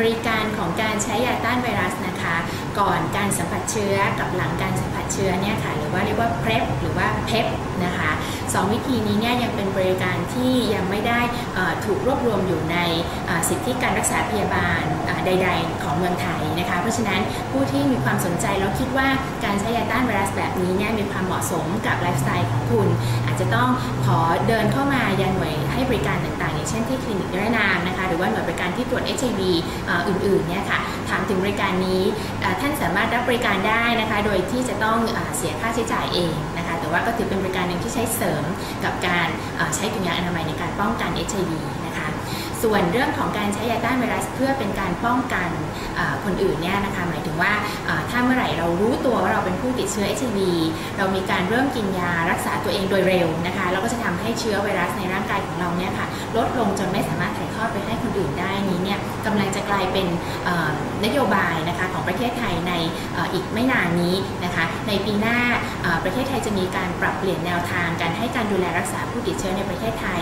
บริการของการใช้ยาต้านไวรัสนะคะ ก่อนการสัมผัสเชื้อกับหลังการสัมผัสเชื้อเนี่ยค่ะหรือว่าเรียกว่า PrEP หรือว่า PEP นะคะสองวิธีนี้เนี่ยยังเป็นบริการที่ยังไม่ได้ถูกรวบรวมอยู่ในสิทธิการรักษาพยาบาลใด ๆ ของเมืองไทยนะคะ เพราะฉะนั้นผู้ที่มีความสนใจแล้วคิดว่าการใช้ยาต้านไวรัสแบบนี้เนี่ยมีความเหมาะสมกับไลฟ์สไตล์ของคุณ จะต้องขอเดินเข้ามายังหน่วยให้บริการต่างๆ อย่างเช่นที่คลินิกนิรนามนะคะหรือว่าหน่วยบริการที่ตรวจ HIV อื่นๆเนี่ยค่ะถามถึงบริการนี้ท่านสามารถรับบริการได้นะคะ โดยที่จะต้องเสียค่าใช้จ่ายเองนะคะแต่ว่าก็ถือเป็นบริการหนึ่งที่ใช้เสริมกับการใช้ถุงยางอนามัยในการป้องกัน HIV นะคะ ส่วนเรื่องของการใช้ยาต้านไวรัสเพื่อเป็นการป้องกันคนอื่นเนี่ยนะคะหมายถึงว่าถ้าเมื่อไหร่เรารู้ตัวว่าเราเป็นผู้ติดเชื้อ HIV เรามีการเริ่มกินยารักษาตัวเองโดยเร็วนะคะเราก็จะทำให้เชื้อไวรัสในร่างกายของเราเนี่ยค่ะลดลงจนไม่สามารถถ่ายทอดไปให้คนอื่นได้นี้เนี่ยกำลังจะกลายเป็นนโยบายนะคะของประเทศไทย อีกไม่นานนี้นะคะในปีหน้าประเทศไทยจะมีการปรับเปลี่ยนแนวทางการให้การดูแลรักษาผู้ติดเชื้อในประเทศไทย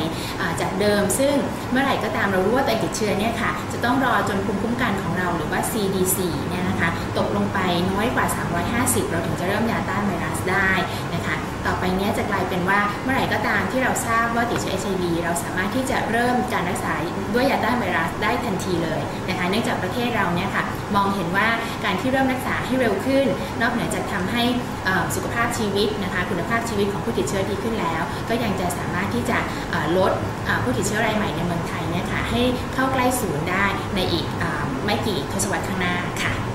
จากเดิม ซึ่งเมื่อไหร่ก็ตามเรารู้ว่าตัวติดเชื้อเนี่ยค่ะจะต้องรอจนภูมิคุ้มกันของเราหรือว่า CDC เนี่ยนะคะตกลงไปน้อยกว่า 350 เราถึงจะเริ่มยาต้านไวรัสได้ ไปนี้จะกลายเป็นว่าเมื่อไหร่ก็ตามที่เราทราบว่าติดเชื้อ HIV เราสามารถที่จะเริ่มการรักษาด้วยยาต้านไวรัสได้ทันทีเลยนะคะเนื่องจากประเทศเราเนี่ยค่ะมองเห็นว่าการที่เริ่มรักษาให้เร็วขึ้น นอกเหนือจากทำให้สุขภาพชีวิตนะคะคุณภาพชีวิตของผู้ติดเชื้อดีขึ้นแล้ว ก็ยังจะสามารถที่จะลดผู้ติดเชื้อรายใหม่ในเมืองไทยเนี่ยค่ะให้เข้าใกล้ศูนย์ได้ในอีกไม่กี่ทศวรรษข้างหน้าค่ะ